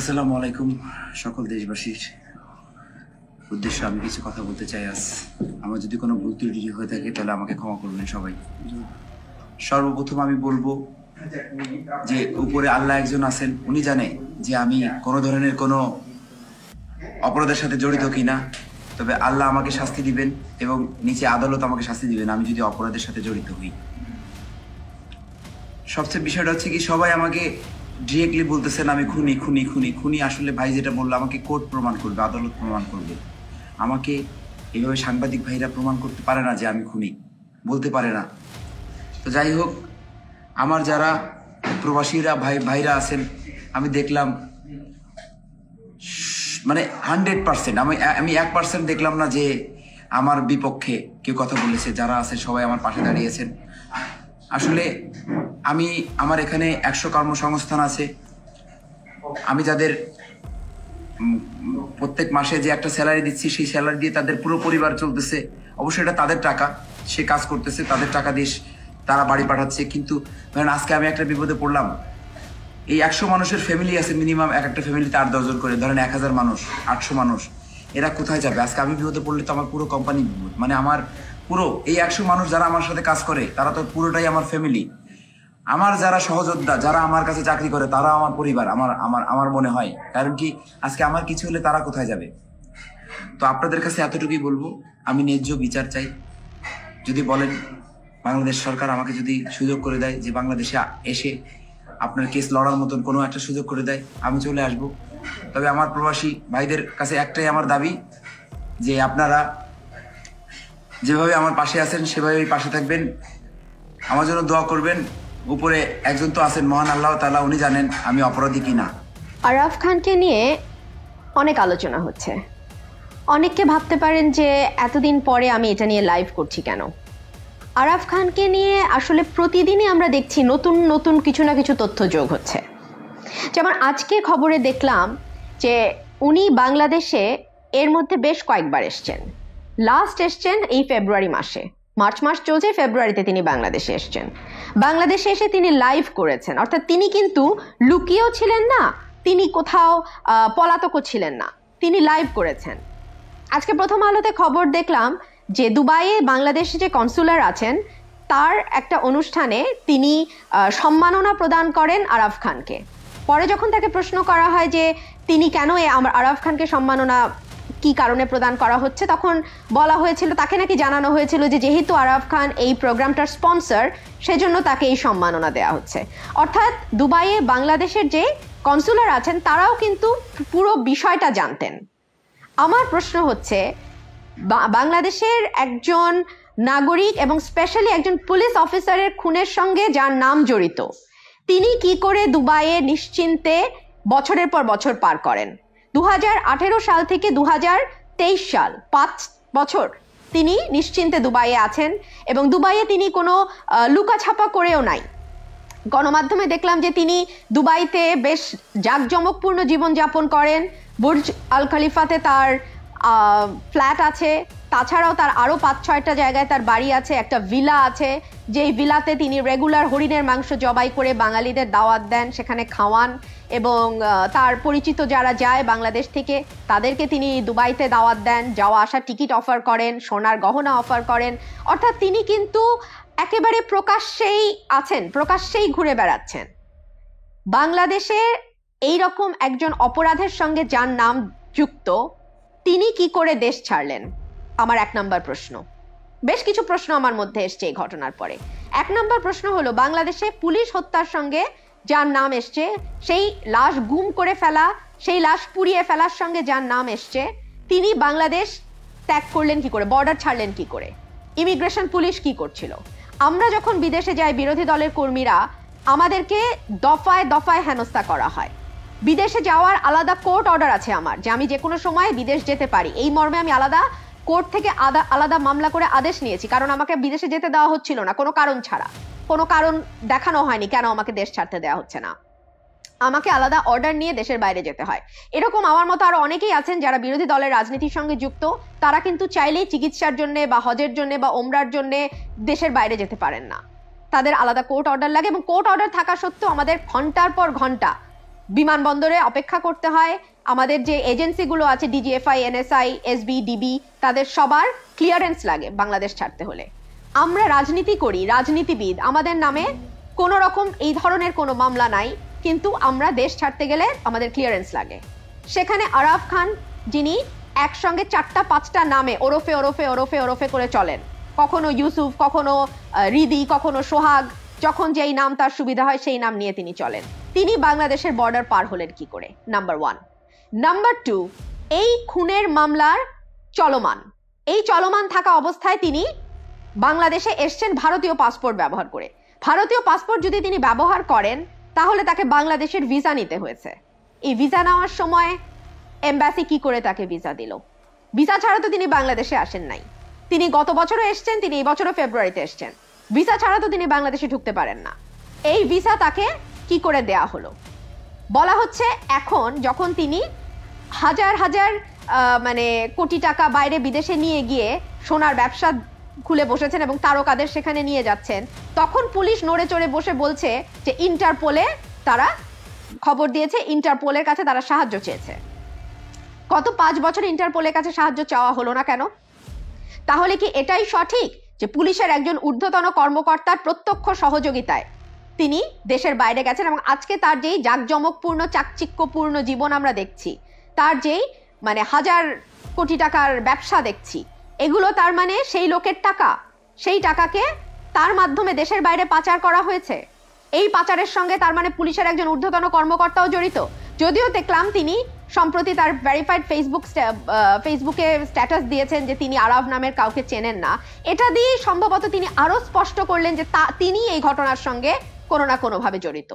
আসসালামু আলাইকুম, সকল দেশবাসীর উদ্দেশ্যে আমি কিছু কথা বলতে চাই আজ। আমার যদি কোনো ভুল ত্রুটি হয়ে থাকে, তাহলে আমাকে ক্ষমা করবেন সবাই। সর্বপ্রথম আমি বলব যে, উপরে আল্লাহ একজন আছেন, উনি জানে যে আমি কোনো ধরনের কোনো অপরাধের সাথে জড়িত কিনা। তবে আল্লাহ আমাকে শাস্তি দিবেন এবং নিচে আদালত আমাকে শাস্তি দিবেন, আমি যদি অপরাধের সাথে জড়িত হই। সবচেয়ে বিষয়টা হচ্ছে কি, সবাই আমাকে ডিরেক্টলি বলতেছেন আমি খুনি খুনি খুনি খুনি। আসলে ভাই যেটা বলল, আমাকে কোর্ট প্রমাণ করবে, আদালত প্রমাণ করবে। আমাকে এইভাবে সাংবাদিক ভাইরা প্রমাণ করতে পারে না যে আমি খুনি। বলতে পারে না। তো যাই হোক, আমার যারা প্রবাসীরা, ভাই, ভাইরা আছেন, আমি দেখলাম মানে হান্ড্রেড পার্সেন্ট, আমি আমি এক পার্সেন্ট দেখলাম না যে আমার বিপক্ষে কেউ কথা বলেছে। যারা আছে সবাই আমার পাশে দাঁড়িয়েছেন। আসলে আমি, আমার এখানে একশো কর্মসংস্থান আছে। আমি যাদের প্রত্যেক মাসে যে একটা স্যালারি দিচ্ছি, সেই স্যালারি দিয়ে তাদের পুরো পরিবার চলতেছে। অবশ্যই এটা তাদের টাকা, সে কাজ করতেছে, তাদের টাকা দিয়ে তারা বাড়ি পাঠাচ্ছে। কিন্তু ধরেন আজকে আমি একটা বিপদে পড়লাম। এই একশো মানুষের ফ্যামিলি আছে মিনিমাম এক একটা ফ্যামিলিতে আট দশজন করে, ধরেন এক হাজার মানুষ, আটশো মানুষ। এরা কোথায় যাবে? আজকে আমি বিপদে পড়লে তো আমার পুরো কোম্পানি বিপদ। মানে আমার পুরো, এই একশো মানুষ যারা আমার সাথে কাজ করে, তারা তো পুরোটাই আমার ফ্যামিলি আমার যারা সহযোদ্ধা, যারা আমার কাছে চাকরি করে, তারা আমার পরিবার, আমার আমার আমার মনে হয়। কারণ কি, আজকে আমার কিছু হলে তারা কোথায় যাবে? তো আপনাদের কাছে এতটুকুই বলব, আমি ন্যায্য বিচার চাই। যদি বলেন, বাংলাদেশ সরকার আমাকে যদি সুযোগ করে দেয় যে বাংলাদেশে এসে আপনার কেস লড়ার মতন কোনো একটা সুযোগ করে দেয়, আমি চলে আসব। তবে আমার প্রবাসী ভাইদের কাছে একটাই আমার দাবি, যে আপনারা যেভাবে আমার পাশে আছেন, সেভাবেই পাশে থাকবেন। আমার জন্য দোয়া করবেন। উপরে একজন তো আছেন, মহান আল্লাহ তাআলা, উনি জানেন আমি অপরাধী কি না আরাফ খানকে নিয়ে অনেক আলোচনা হচ্ছে। অনেককে ভাবতে পারেন যে এতদিন পরে আমি এটা নিয়ে লাইভ করছি কেন? আরাফ খানকে নিয়ে আসলে প্রতিদিনই আমরা দেখছি নতুন নতুন কিছু না কিছু তথ্য যোগ হচ্ছে। যেমন আজকে খবরে দেখলাম যে উনি বাংলাদেশে এর মধ্যে বেশ কয়েকবার এসছেন। লাস্ট এসছেন এই ফেব্রুয়ারি মাসে। মার্চ মাস চলছে ফেব্রুয়ারিতে তিনি বাংলাদেশে এসছেন। বাংলাদেশে এসে তিনি লাইভ করেছেন। অর্থাৎ তিনি কিন্তু লুকিয়েও ছিলেন না, তিনি কোথাও পলাতকও ছিলেন না। তিনি লাইভ করেছেন। আজকে প্রথম আলোতে খবর দেখলাম যে দুবাইয়ে বাংলাদেশে যে কনসুলার আছেন, তার একটা অনুষ্ঠানে তিনি সম্মাননা প্রদান করেন আরাফ খানকে। পরে যখন তাকে প্রশ্ন করা হয় যে তিনি কেন আরাফ খানকে সম্মাননা কি কারণে প্রদান করা হচ্ছে, তখন বলা হয়েছিল, তাকে নাকি জানানো হয়েছিল যে যেহেতু আরাফ খান এই প্রোগ্রামটার স্পন্সর, সেজন্য তাকে এই সম্মাননা দেওয়া হচ্ছে। অর্থাৎ দুবাইয়ে বাংলাদেশের যে কনসুলার আছেন, তারাও কিন্তু পুরো বিষয়টা জানতেন। আমার প্রশ্ন হচ্ছে বাংলাদেশের একজন নাগরিক এবং স্পেশালি একজন পুলিশ অফিসারের খুনের সঙ্গে যার নাম জড়িত, তিনি কি করে দুবাইয়ে নিশ্চিন্তে বছরের পর বছর পার করেন? দু হাজার আঠেরো সাল থেকে দু হাজার তেইশ সাল, পাঁচ বছর তিনি নিশ্চিন্তে দুবাইয়ে আছেন এবং দুবাইয়ে তিনি কোনো লুকাছাপা করেও নাই। গণমাধ্যমে দেখলাম যে তিনি দুবাইতে বেশ জাঁকজমকপূর্ণ জীবনযাপন করেন। বুর্জ আল খলিফাতে তার ফ্ল্যাট আছে। তাছাড়াও তার আরও পাঁচ, ছয়টা জায়গায় তার বাড়ি আছে, একটা ভিলা আছে, যেই ভিলাতে তিনি রেগুলার হরিণের মাংস জবাই করে বাঙালিদের দাওয়াত দেন, সেখানে খাওয়ান এবং তার পরিচিত যারা যায় বাংলাদেশ থেকে, তাদেরকে তিনি দুবাইতে দাওয়াত দেন, যাওয়া আসা টিকিট অফার করেন, সোনার গহনা অফার করেন, অর্থাৎ তিনি কিন্তু একেবারে প্রকাশ্যেই আছেন, প্রকাশ্যেই ঘুরে বেড়াচ্ছেন। বাংলাদেশে এই রকম একজন অপরাধের সঙ্গে যার নাম যুক্ত, তিনি কি করে দেশ ছাড়লেন? আমার এক নম্বর প্রশ্ন। বেশ কিছু প্রশ্ন আমার মধ্যে এসছে এই ঘটনার পরে। এক নম্বর প্রশ্ন হলো, বাংলাদেশে পুলিশ হত্যার সঙ্গে যার নাম এসছে, সেই লাশ গুম করে ফেলা, সেই লাশ পুড়িয়ে ফেলার সঙ্গে যার নাম এসছে, তিনি বাংলাদেশ ত্যাগ করলেন কি করে বর্ডার ছাড়লেন কি করে? ইমিগ্রেশন পুলিশ কি করছিল? আমরা যখন বিদেশে যাই, বিরোধী দলের কর্মীরা আমাদেরকে দফায় দফায় হেনস্থা করা হয়। বিদেশে যাওয়ার আলাদা কোর্ট অর্ডার আছে আমার, যে আমি যে কোনো সময় বিদেশ যেতে পারি। এই মর্মে আমি আলাদা কোর্ট থেকে আদা আলাদা মামলা করে আদেশ নিয়েছি। কারণ আমাকে বিদেশে যেতে দেওয়া হচ্ছিল না। কোনো কারণ ছাড়া। কোনো কারণ দেখানো হয়নি কেন আমাকে দেশ ছাড়তে দেওয়া হচ্ছে না। আমাকে আলাদা অর্ডার নিয়ে দেশের বাইরে যেতে হয়। এরকম আমার মতো আরও অনেকেই আছেন যারা বিরোধী দলের রাজনীতির সঙ্গে যুক্ত। তারা কিন্তু চাইলেই চিকিৎসার জন্য বা হজের জন্য বা ওমরার জন্য দেশের বাইরে যেতে পারেন না। তাদের আলাদা কোর্ট অর্ডার লাগে এবং কোর্ট অর্ডার থাকা সত্ত্বেও আমাদের ঘণ্টার পর ঘণ্টা বিমানবন্দরে অপেক্ষা করতে হয়। আমাদের যে এজেন্সিগুলো আছে ডিজিএফআই এনএসআই এসবি ডিবি তাদের সবার ক্লিয়ারেন্স লাগে বাংলাদেশ ছাড়তে হলে। আমরা রাজনীতি করি, রাজনীতিবিদ। আমাদের নামে কোনো রকম এই ধরনের কোনো মামলা নাই, কিন্তু আমরা দেশ ছাড়তে গেলে আমাদের ক্লিয়ারেন্স লাগে। সেখানে আরাফ খান যিনি একসঙ্গে চারটা, পাঁচটা নামে ওরফে ওরফে ওরফে ওরফে করে চলেন। কখনো ইউসুফ, কখনো রিদি, কখনো সোহাগ যখন যেই নাম তার সুবিধা হয়, সেই নাম নিয়ে তিনি চলেন। তিনি বাংলাদেশের বর্ডার পার হলেন কি করে? নাম্বার ওয়ান নাম্বার টু এই খুনের মামলার চলমান। এই চলমান থাকা অবস্থায় তিনি বাংলাদেশে এসছেন ভারতীয় পাসপোর্ট ব্যবহার করে। ভারতীয় পাসপোর্ট যদি তিনি ব্যবহার করেন, তাহলে তাকে বাংলাদেশের ভিসা নিতে হয়েছে। এই ভিসা নেওয়ার সময় এম্বাসি কি করে তাকে ভিসা দিল? ভিসা ছাড়া তো তিনি বাংলাদেশে আসেন নাই। তিনি গত বছরও এসছেন, তিনি এই বছরও ফেব্রুয়ারিতে এসছেন। ভিসা ছাড়া তো তিনি বাংলাদেশে ঢুকতে পারেন না। এই ভিসা তাকে কি করে দেয়া হলো? বলা হচ্ছে এখন যখন তিনি হাজার হাজার মানে কোটি টাকা বাইরে বিদেশে নিয়ে গিয়ে সোনার ব্যবসা খুলে বসেছেন এবং তারকাদের সেখানে নিয়ে যাচ্ছেন, তখন পুলিশ নড়ে চড়ে বসে বলছে যে ইন্টারপোলে তারা খবর দিয়েছে, ইন্টারপোলের কাছে তারা সাহায্য চেয়েছে। গত পাঁচ বছর ইন্টারপোলের কাছে সাহায্য চাওয়া হলো না কেন? তাহলে কি এটাই সঠিক? যে পুলিশের একজন ঊর্ধ্বতন কর্মকর্তার প্রত্যক্ষ সহযোগিতায় তিনি দেশের বাইরে গেছেন এবং আজকে তার যেই জাঁকজমকপূর্ণ, চাকচিক্যপূর্ণ জীবন আমরা দেখছি, তার যেই মানে হাজার কোটি টাকার ব্যবসা দেখছি, এগুলো তার মানে সেই লোকের টাকা, সেই টাকাকে তার মাধ্যমে দেশের বাইরে পাচার করা হয়েছে। এই পাচারের সঙ্গে তার মানে পুলিশের একজন ঊর্ধ্বতন কর্মকর্তাও জড়িত। যদিও দেখলাম তিনি সম্প্রতি তার ভেরিফাইড ফেসবুক ফেসবুকে স্ট্যাটাস দিয়েছেন যে তিনি আরব নামের কাউকে চেনেন না। এটা দিয়েই সম্ভবত তিনি আরও স্পষ্ট করলেন যে তা তিনি এই ঘটনার সঙ্গে কোনো না কোনোভাবে জড়িত।